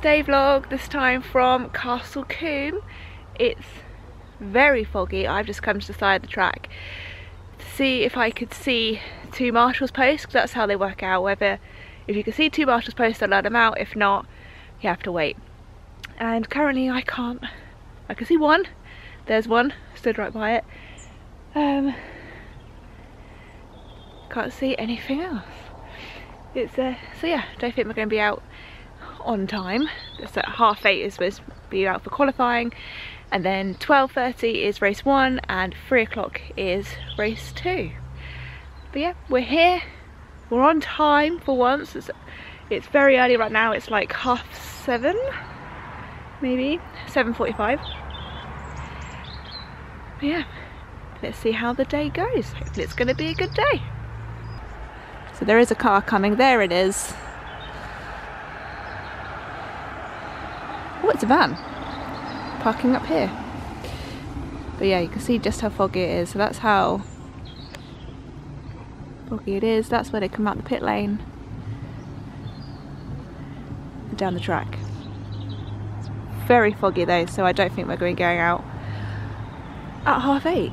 day vlog, this time from Castle Combe. It's very foggy, I've just come to the side of the track to see if I could see two marshals posts, because that's how they work out, whether if you can see two marshals posts they'll let them out, if not you have to wait. And currently I can't, I can see one, there's one, stood right by it. Um, can't see anything else. It's uh, so yeah, don't think we're going to be out on time. So at half eight is supposed to be out for qualifying, and then 12.30 is race one, and three o'clock is race two. But yeah, we're here. We're on time for once. It's, it's very early right now. It's like half seven, maybe 7:45. Yeah, let's see how the day goes. Hopefully, it's going to be a good day. So there is a car coming. There it is. Oh, it's a van. Parking up here. But yeah, you can see just how foggy it is. So that's how foggy it is. That's where they come out the pit lane. Down the track. It's very foggy though, so I don't think we're going to be going out at half eight.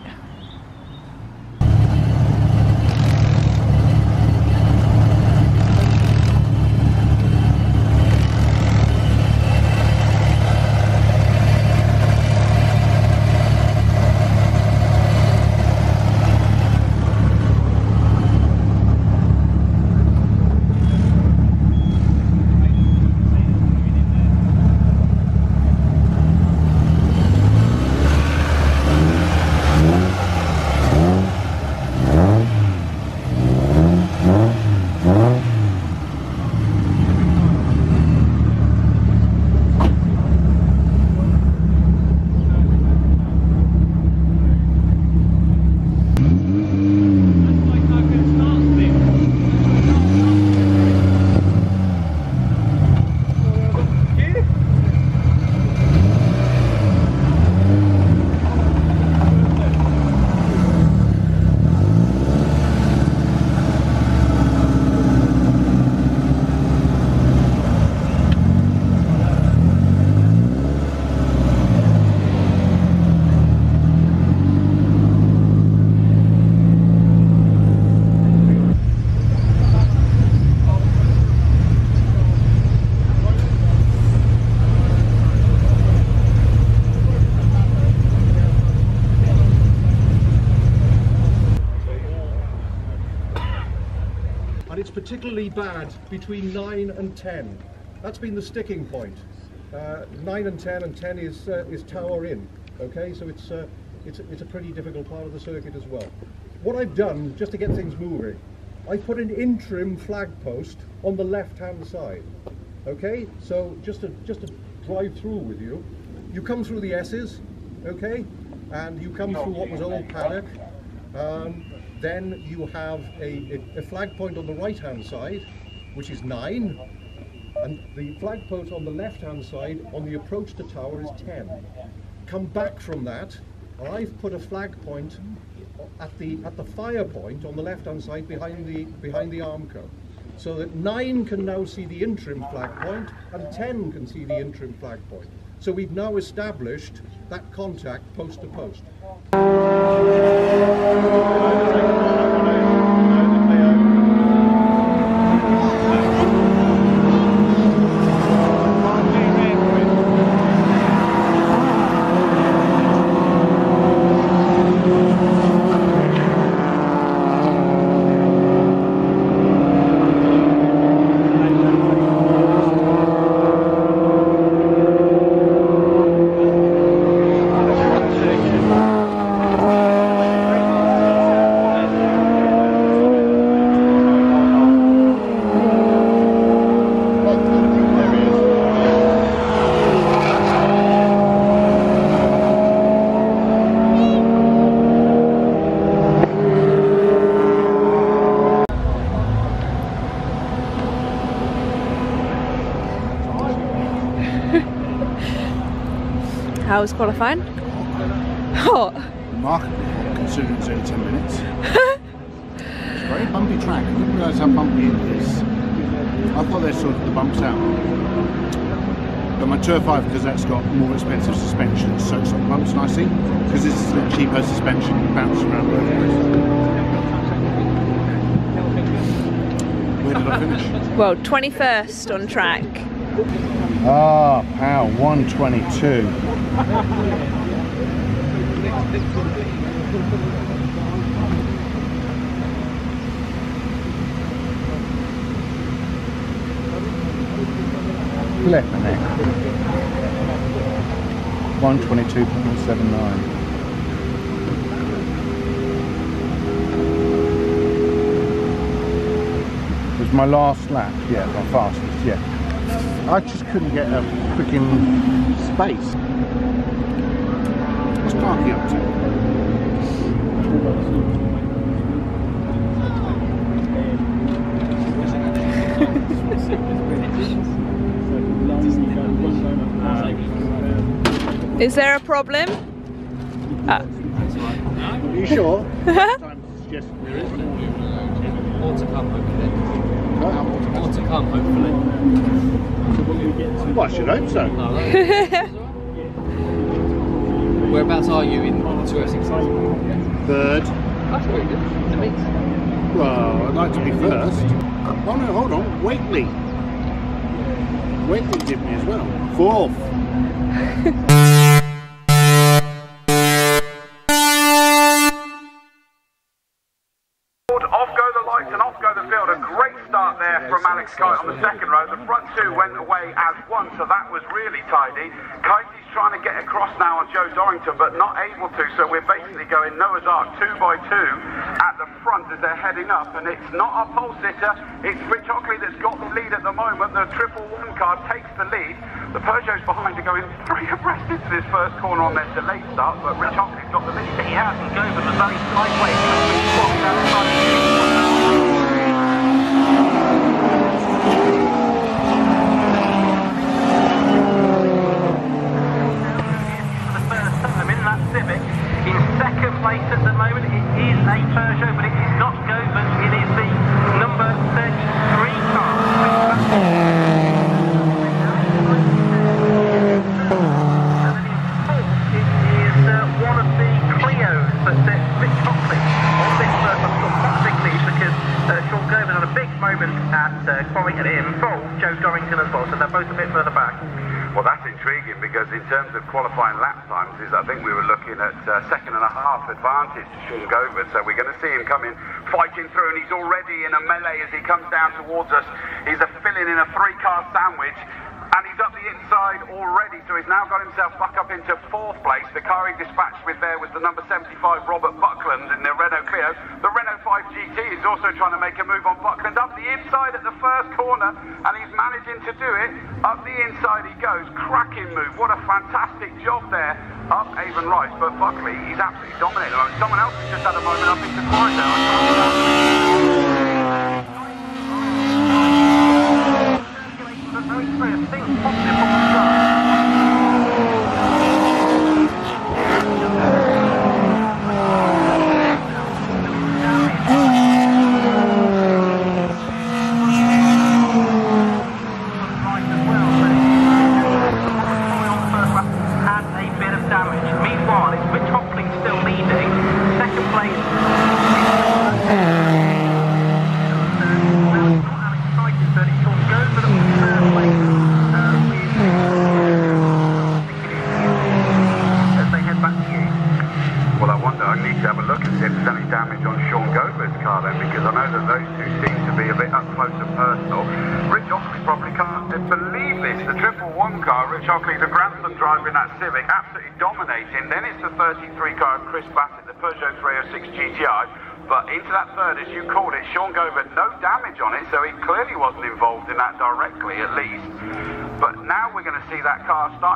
and it's particularly bad between 9 and 10. That's been the sticking point. Uh, 9 and 10 and 10 is, uh, is Tower Inn, okay? So it's, uh, it's, it's a pretty difficult part of the circuit as well. What I've done, just to get things moving, I put an interim flag post on the left-hand side, okay? So just to, just to drive through with you, you come through the S's, okay? And you come through what was old paddock, um, then you have a, a, flag point on the right hand side, which is 9, and the flag post on the left hand side on the approach to tower is 10. Come back from that, I've put a flag point at the at the fire point on the left hand side behind the behind the Armco. So that 9 can now see the interim flag point and 10 can see the interim flag point. So we've now established that contact post to post. Thank you. Was qualifying? Hot. remarkably considering it's only 10 minutes. it's a very bumpy track. I didn't realise how bumpy it is. I thought they sorted the bumps out. But my Tour 5 because that's got more expensive suspension, soaks up bumps nicely. Because this is a cheaper suspension, bounces around both ways. Where did I finish? Well, 21st on track. Ah, pow, 122. Flipping it. 122.79. It was my last lap, yeah, my fastest, yeah. I just couldn't get a freaking space. What's Parky up to? Is there a problem? Uh. Are you sure? Time to suggest there is. More to come, hopefully. What? More to come, hopefully. Well, I should hope so. Oh, Whereabouts are you in the 206? Third. That's very good. Well, I'd like to be first. Oh no, hold on. Waitley. Waitley did me as well. Fourth. Kite on the second row. The front two went away as one, so that was really tidy. Kitey's trying to get across now on Joe Dorrington, but not able to. So we're basically going Noah's Ark two by two at the front as they're heading up. And it's not a pole sitter, it's Rich Hockley that's got the lead at the moment. The triple one car takes the lead. The Peugeot's behind are going three abreast into this first corner on their delayed start, but Rich Hockley's got the lead. He has, and Govan the very sideways. Walking down the side of the the first time in that Civic. In second place at the moment, it is a Peugeot, but it is not Govan. It is the number 33 car. And then in fourth, it is uh, one of the Clios that uh, Rich Hockley on this uh, fantastic lead because uh, Sean Govan had a big moment at uh, Quarry and it involved Joe Dorrington as well, so they're both a bit further back. Well, that's intriguing because in terms of qualifying lap times, is I think we were looking at uh, second and a half advantage to Sean Govan. So we're going to see him coming, fighting through, and he's already in a melee as he comes down towards us. He's a filling in a three-car sandwich. And he's up the inside already, so he's now got himself back up into fourth place. The car he dispatched with there was the number 75 Robert Buckland in the Renault Clio. The Renault 5 GT is also trying to make a move on Buckland up the inside at the first corner, and he's managing to do it. Up the inside he goes, cracking move. What a fantastic job there up Avon Rise. But Buckley, moment. Someone else has just had a moment up into Quarry very clear thing positive from the start. Had a bit of damage. Meanwhile, it's Rich Hockley still leading. Second place. Now, it's not Alex Crichton, but it's Sean Govan up in third place. uh, with- As they head back to you. Well, I wonder, I need to have a look and see if there's any damage on Sean Gover's car then, because I know that those two seem to be a bit up close and personal. Rich Hockley probably can't believe this. The triple one car, Rich Hockley, the grandson driver in that Civic, absolutely dominating. Then it's the 33 car of Chris Bassett, the Peugeot 306 GTI. But into that third, as you called it, Sean Gover, no damage on it, so he clearly wasn't involved in that directly, at least. But now we're going to see that car starting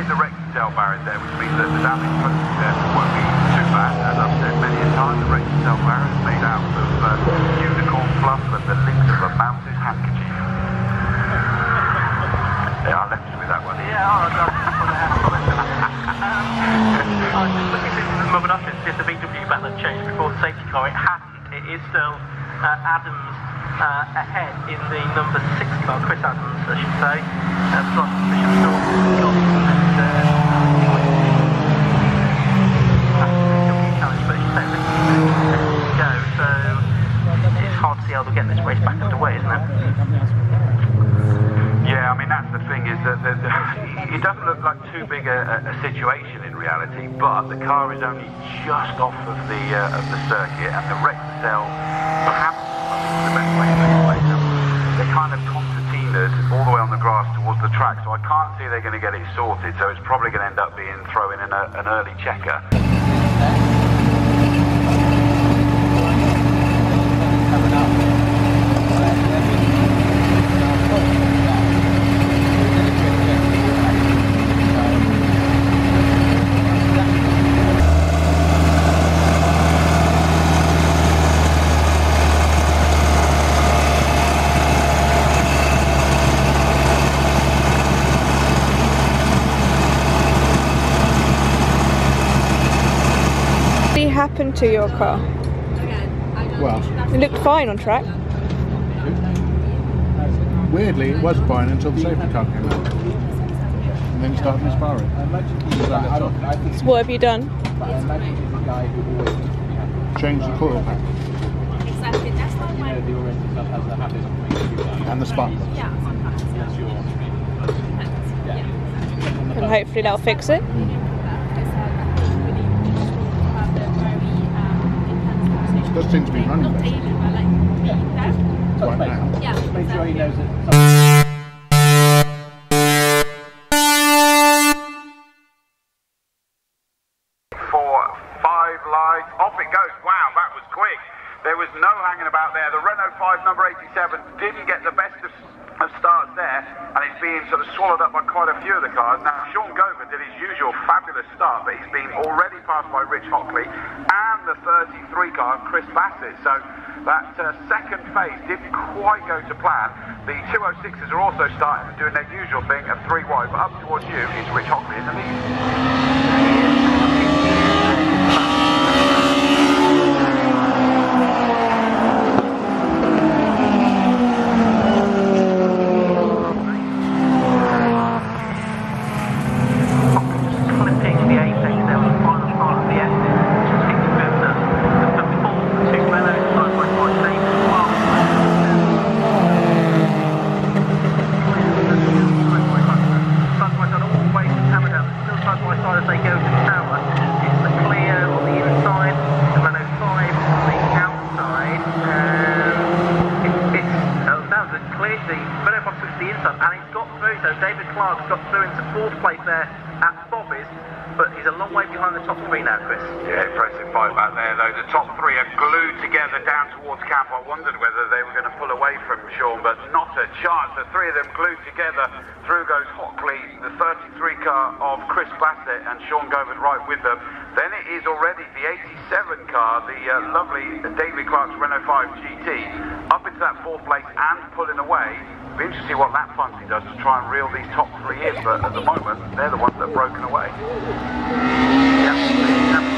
hit the Rexel barriers there, which means that the damage uh, won't be too bad. As I've said many a time, the Rexel barrier is made out of uh, unicorn fluff and the links of a mouse's handkerchief. Yeah, I left you with that one. Yeah, all right, out. I was just looking through the just the VW back that changed before the safety car. It hasn't. It is still uh, Adams uh, ahead in the number six car, Chris Adams, I should say. Uh, Frost Bishop still a, situation in reality, but the car is only just off of the uh, of the circuit, and the wreck Rexel perhaps. They're kind of concertinas all the way on the grass towards the track, so I can't see they're going to get it sorted. So it's probably going to end up being throwing in a, an early checker. What happened to your car? Well, It looked fine on track. weirdly, it was fine until the safety car came out. And then it started misfiring. So what have you done? Changed the coil pack and the spark plugs. And hopefully that'll fix it. Hmm. It does seem to be running better right now. Make sure he knows lights. Off it goes. Wow, that was quick. There was no hanging about there. The Renault 5 number 87 didn't get the best of, of there, and it's being sort of swallowed up by quite a few of the cars. Now, Sean Gover did his usual fabulous start, but he's been already passed by Rich Hockley and the 33 car, Chris Bassett. So that uh, second phase didn't quite go to plan. The 206s are also starting doing their usual thing at three wide, but up towards you is Rich Hockley in the lead. be interesting to see what that fancy does to try and reel these top three in, but at the moment, they're the ones that have broken away. Yep.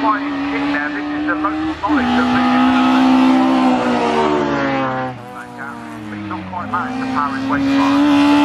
flying kick there. This is the local knowledge. But not quite the power and weight.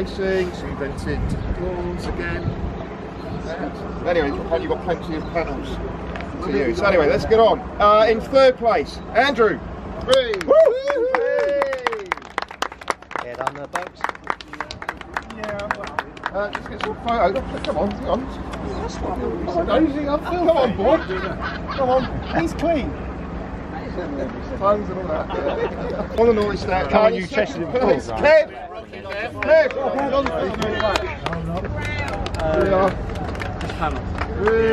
Morning, really good racing, some invented lawns again. And anyway, you've got plenty of panels to use. So anyway, let's get on. Uh, in third place, Andrew. Three. Get on the boat. Uh, let's get some photos. Come on, hang on. Come on, easy up. Come on, boy. Come on. He's clean. Phones and all that. on the naughty stack. Come on, you tested it before, Kev. right? Kev. Kev. on the There we are. Hey,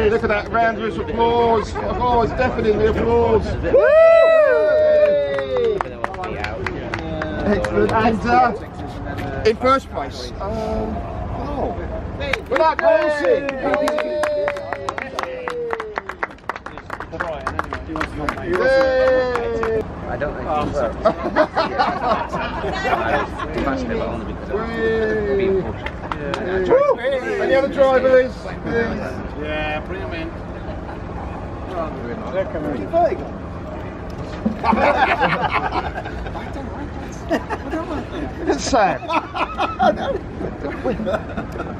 look at that round of applause. Oh, it's deafening the applause. Woo! And uh, in first place, um, oh, without Colson. Yay! I don't think it's worked. Massively, but only because of being pushed. Woo! Any other drivers? Yeah, bring them in. It's Sam. I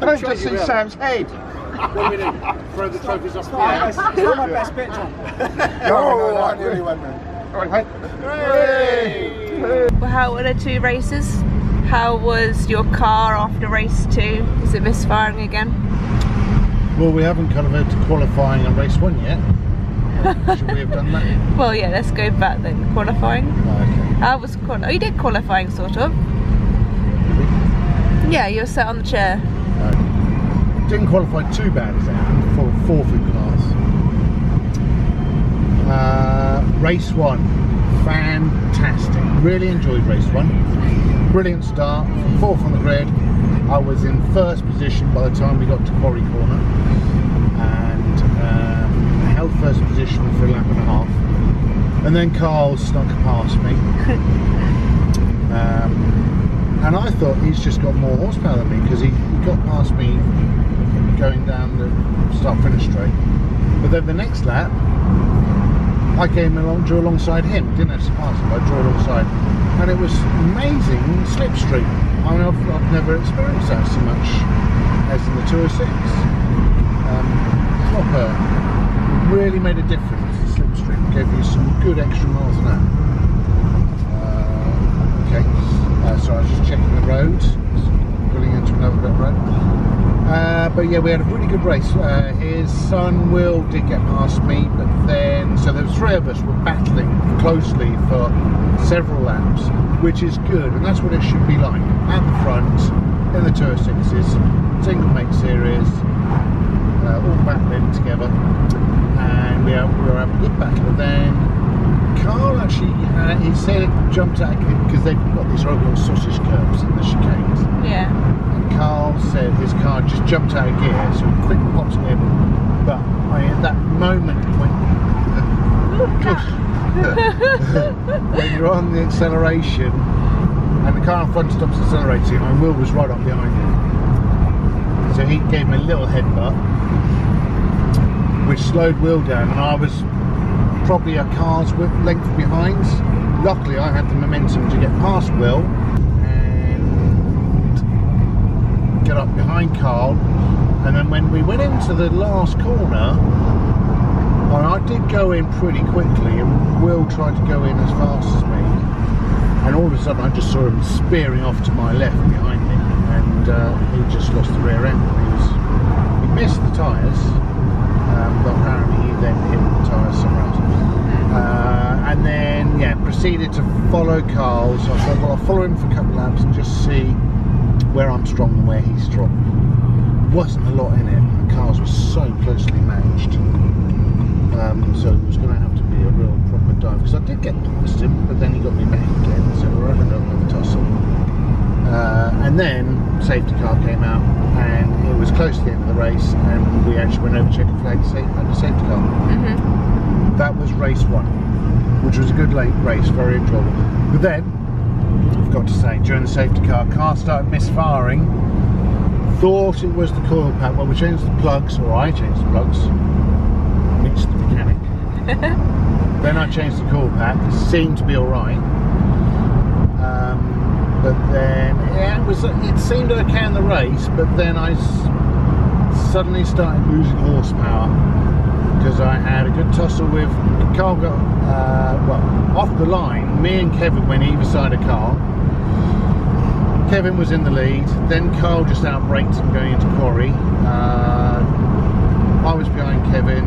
don't just see Sam's head. What do we do? Throw the trophies off the Yeah. air? It's not my best picture. No, no, no, really went All right, mate. Well, how were the two races? How was your car after race two? Is it misfiring again? Well, we haven't kind of had to qualifying on race one yet. Should we have done that? Well, yeah, let's go back then. Qualifying. Okay. How was qual? Oh, you did qualifying, sort of. Yeah, you were sat on the chair. Didn't qualify too bad as that for fourth in class. Uh, race one, fantastic. Really enjoyed race one. Brilliant start, fourth on the grid. I was in first position by the time we got to Quarry Corner and um, held first position for a lap and a half. And then Carl snuck past me. Um, and I thought he's just got more horsepower than me because he, he got past me going down the start finish straight. But then the next lap, I came along, drew alongside him. Didn't have to pass him, I drew alongside. And it was amazing slipstream. I mean, I've, I've never experienced that so much as in the 206. Um, proper, really made a difference. The slipstream gave you some good extra miles an hour. Uh, okay, uh, so I was just checking the road, into another bit. Uh, but yeah, we had a really good race. Uh, his son Will did get past me, but then so was three of us were battling closely for several laps, which is good, and that's what it should be like at the front in the Tour Sixes, single make series, uh, all battling together, and we were having a good battle. Then Carl actually, uh, he said it jumped out because they've got these horrible sausage curves in the chicanes. Yeah. And Carl said his car just jumped out of gear, so he quick popped in. But I, at that moment when when you're on the acceleration and the car in front stops accelerating, and Will was right up behind him. So he gave me a little headbutt, which slowed Will down, and I was probably a car's width length behind. Luckily, I had the momentum to get past Will and get up behind Carl. And then when we went into the last corner, I did go in pretty quickly, and Will tried to go in as fast as me. And all of a sudden, I just saw him spearing off to my left behind me, and uh, he just lost the rear end. He, was, he missed the tyres, um, but apparently he then hit the tyres somewhere else. Uh, and then, yeah, proceeded to follow Carl. So I thought, well, I'll follow him for a couple of laps and just see where I'm strong and where he's strong. Wasn't a lot in it. The cars were so closely matched. Um, so it was going to have to be a real proper dive because I did get past him, but then he got me back again. So we're having a bit of a tussle. Uh, and then safety car came out, and it was close to the end of the race, and we actually went over checker flag safe the safety car. Mhm. That was race one, which was a good late race, very enjoyable. But then, I've got to say, during the safety car, car started misfiring. Thought it was the coil pack. Well, we changed the plugs, or I changed the plugs. Meets the mechanic. then I changed the coil pack. It seemed to be all right. Um, but then, yeah, it was. It seemed okay in the race, but then I s- suddenly started losing horsepower because I had a good tussle with Carl got uh, well off the line. Me and Kevin went either side of Carl. Kevin was in the lead. Then Carl just outbraked him going into quarry. Uh, I was behind Kevin.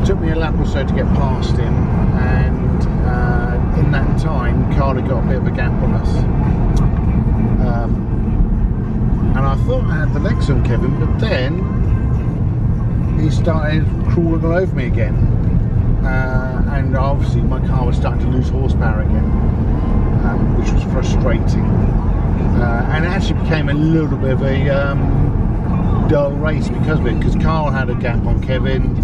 It took me a lap or so to get past him, and uh, in that time, Carl had got a bit of a gap on us. Um, and I thought I had the legs on Kevin, but then he started crawling all over me again. Uh, and obviously my car was starting to lose horsepower again, um, which was frustrating. Uh, and it actually became a little bit of a um, dull race because of it, because Carl had a gap on Kevin,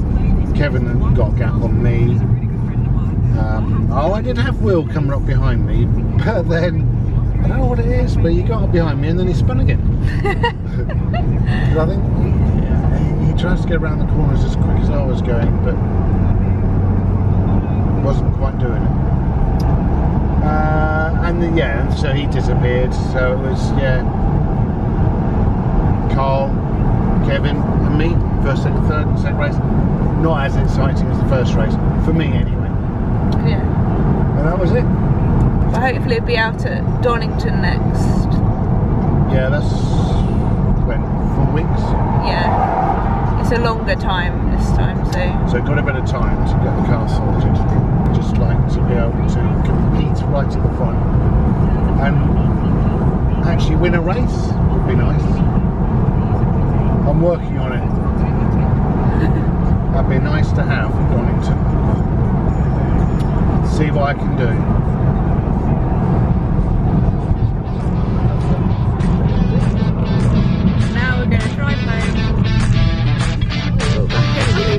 Kevin got a gap on me. Um, oh, I did have Will coming up behind me, but then I don't know what it is, but he got up behind me and then he spun again. I think tries to get around the corners as quick as I was going, but wasn't quite doing it. Uh, and then, yeah, so he disappeared. So it was yeah, Carl, Kevin, and me. First, second, third, second race. Not as exciting as the first race for me, anyway. Yeah. And that was it. But hopefully it'll be out at Donington next. Yeah, that's when four weeks. Yeah it's a longer time this time, so. So got a bit of time to get the car sorted. Just like to be able to compete right at the front and actually win a race would be nice. I'm working on it. That'd be nice to have in Donington. See what I can do. drive home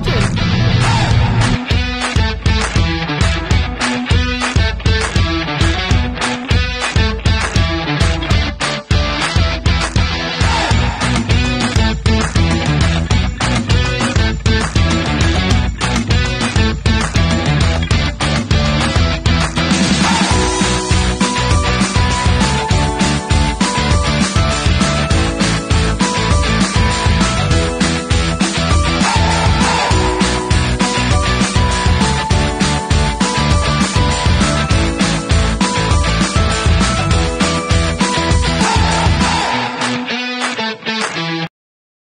punches.